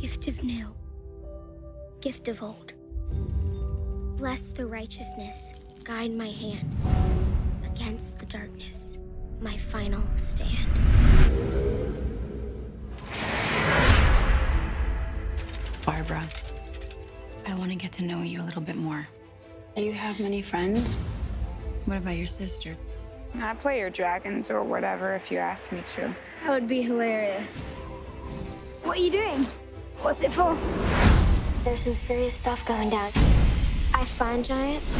Gift of new, gift of old. Bless the righteousness, guide my hand against the darkness, my final stand. Barbara, I want to get to know you a little bit more. Do you have many friends? What about your sister? I play your dragons or whatever if you ask me to. That would be hilarious. What are you doing? What's it for? There's some serious stuff going down. I find giants.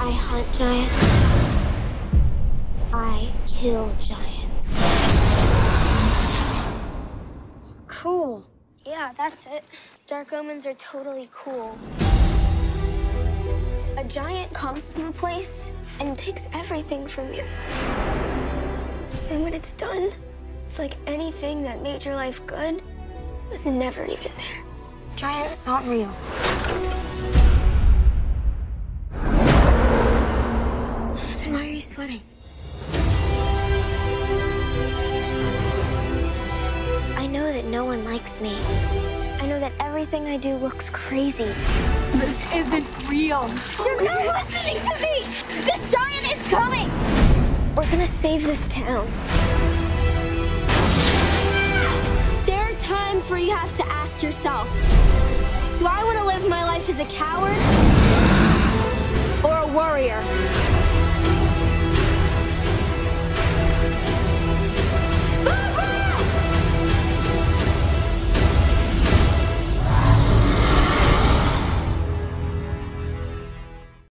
I hunt giants. I kill giants. Cool. Yeah, that's it. Dark omens are totally cool. A giant comes to the place and takes everything from you. And when it's done, it's like anything that made your life good was never even there. Giant aren't real. Then why are you sweating? I know that no one likes me. I know that everything I do looks crazy. This isn't real. You're not listening to me! This giant is coming! We're gonna save this town. You have to ask yourself, do I want to live my life as a coward or a warrior?